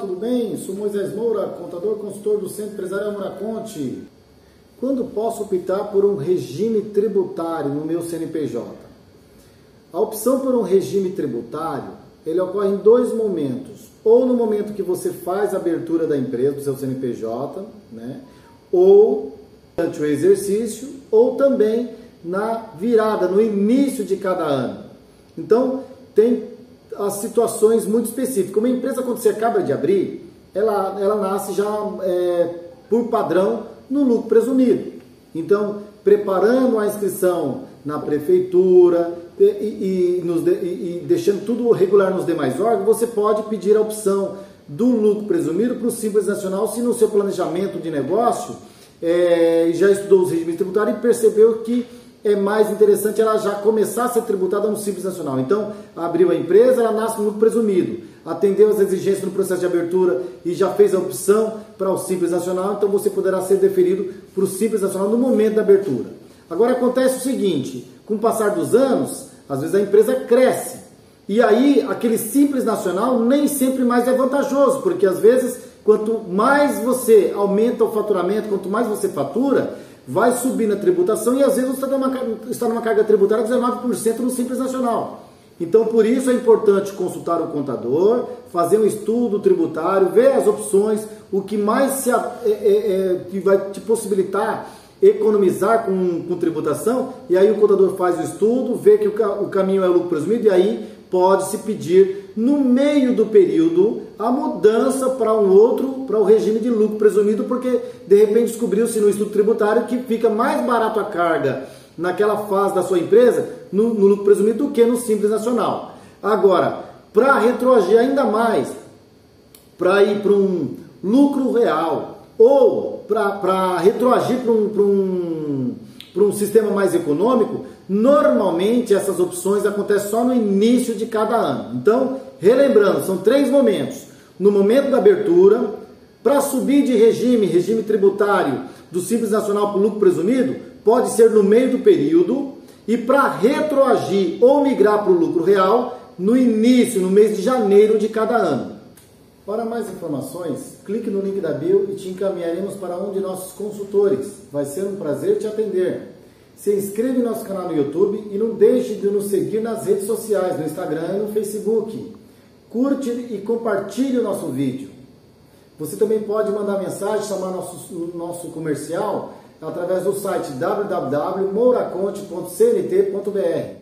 tudo bem? Sou Moisés Moura, contador consultor do Centro Empresarial Moraconte. Quando posso optar por um regime tributário no meu CNPJ? A opção por um regime tributário, ele ocorre em dois momentos. Ou no momento que você faz a abertura da empresa, do seu CNPJ, né? ou durante o exercício, ou também na virada, no início de cada ano. Então, tem as situações muito específicas. Uma empresa, quando você acaba de abrir, ela, ela nasce já é, por padrão no lucro presumido. Então, preparando a inscrição na prefeitura e, e, nos, e, e deixando tudo regular nos demais órgãos, você pode pedir a opção do lucro presumido para o Simples Nacional se no seu planejamento de negócio é, já estudou os regimes tributários e percebeu que é mais interessante ela já começar a ser tributada no Simples Nacional. Então, abriu a empresa, ela nasce no lucro presumido, atendeu as exigências no processo de abertura e já fez a opção para o Simples Nacional, então você poderá ser deferido para o Simples Nacional no momento da abertura. Agora acontece o seguinte, com o passar dos anos, às vezes a empresa cresce. E aí, aquele Simples Nacional nem sempre mais é vantajoso, porque às vezes, quanto mais você aumenta o faturamento, quanto mais você fatura, vai subir na tributação e às vezes você está numa, está numa carga tributária de 19% no Simples Nacional. Então, por isso é importante consultar o contador, fazer um estudo tributário, ver as opções, o que mais se, é, é, é, vai te possibilitar economizar com, com, tributação, e aí o contador faz o estudo, vê que o, o caminho é o lucro presumido, e aí pode-se pedir, no meio do período, a mudança para um outro, para o regime de lucro presumido, porque de repente descobriu-se no estudo tributário que fica mais barato a carga naquela fase da sua empresa, no, no lucro presumido, do que no Simples Nacional. Agora, para retroagir ainda mais, para ir para um lucro real, ou para retroagir para um, um, um sistema mais econômico, Normalmente essas opções acontecem só no início de cada ano. Então, relembrando, são três momentos. No momento da abertura, para subir de regime, regime tributário do Simples Nacional para o lucro presumido, pode ser no meio do período e para retroagir ou migrar para o lucro real no início, no mês de janeiro de cada ano. Para mais informações, clique no link da bio e te encaminharemos para um de nossos consultores. Vai ser um prazer te atender. Se inscreva em nosso canal no YouTube e não deixe de nos seguir nas redes sociais, no Instagram e no Facebook. Curte e compartilhe o nosso vídeo. Você também pode mandar mensagem, chamar nosso, nosso comercial através do site www.mouraconte.cnt.br.